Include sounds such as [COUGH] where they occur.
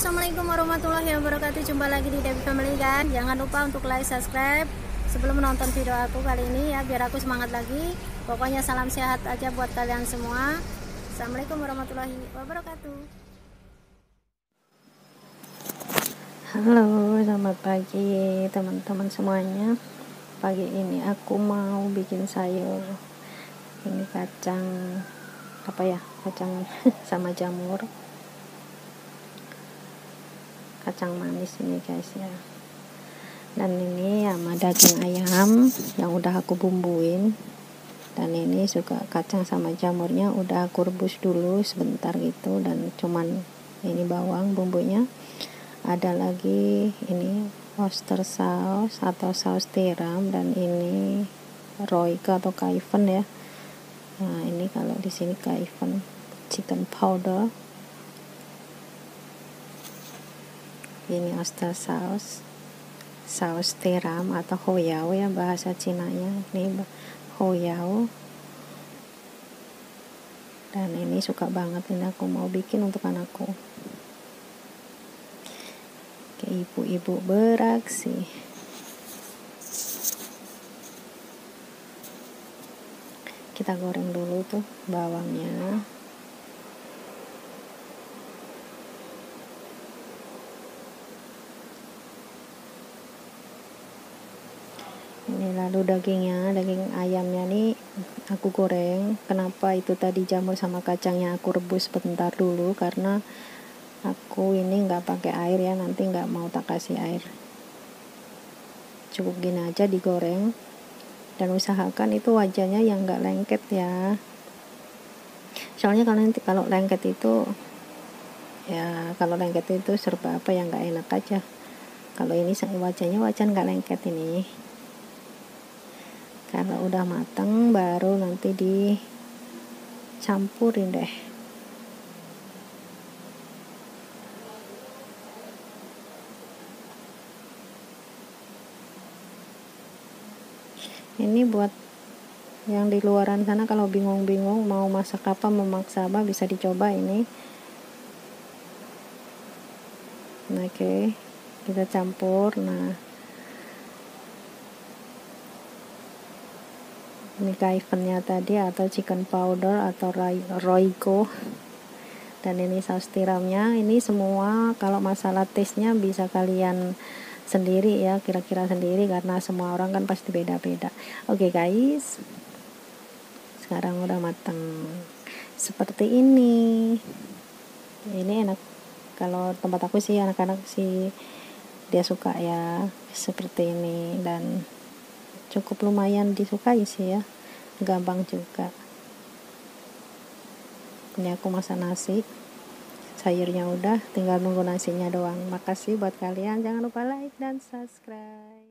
Assalamualaikum warahmatullahi wabarakatuh. Jumpa lagi di Debbie Family kan? Jangan lupa untuk like, subscribe. Sebelum menonton video aku kali ini ya Biar aku semangat lagi. Pokoknya salam sehat aja buat kalian semua. Assalamualaikum warahmatullahi wabarakatuh. Halo selamat pagi teman-teman semuanya. Pagi ini aku mau bikin sayur. Ini kacang Apa ya Kacang [LAUGHS] sama jamur kacang manis ini guys ya. Dan ini sama daging ayam yang udah aku bumbuin. Dan ini juga kacang sama jamurnya udah aku rebus dulu sebentar gitu. Dan cuman ini bawang bumbunya. Ada lagi ini oyster sauce atau saus tiram. Dan ini roika atau kaifen ya. Nah ini kalau di sini kaifen chicken powder ini oyster sauce saus tiram atau hoyao ya bahasa Cinanya. Ini hoyao dan ini suka banget ini aku mau bikin untuk anakku. Oke, ibu-ibu beraksi. Kita goreng dulu tuh bawangnya ini lalu dagingnya daging ayamnya nih aku goreng. Kenapa itu tadi jamur sama kacangnya aku rebus sebentar dulu? Karena aku ini nggak pakai air ya nanti nggak mau tak kasih air. Cukup gini aja digoreng dan usahakan itu wajahnya yang nggak lengket ya. Soalnya kalau nanti kalau lengket itu ya kalau lengket itu serba apa yang nggak enak aja. Kalau ini wajahnya wajah nggak lengket ini kalau udah matang baru nanti dicampurin deh ini buat yang di luaran sana kalau bingung-bingung mau masak apa memaksa apa bisa dicoba ini oke okay. kita campur nah ini kaivennya tadi atau chicken powder atau roiko dan ini saus tiramnya ini semua kalau masalah taste-nya bisa kalian sendiri ya kira-kira sendiri karena semua orang kan pasti beda-beda. Oke okay, guys. Sekarang udah matang. Seperti ini. Ini enak. Kalau tempat aku sih anak-anak sih dia suka ya seperti ini. Dan cukup lumayan disukai sih ya. Gampang juga. Ini aku masak nasi sayurnya udah tinggal nunggu nasinya doang. Makasih buat kalian jangan lupa like dan subscribe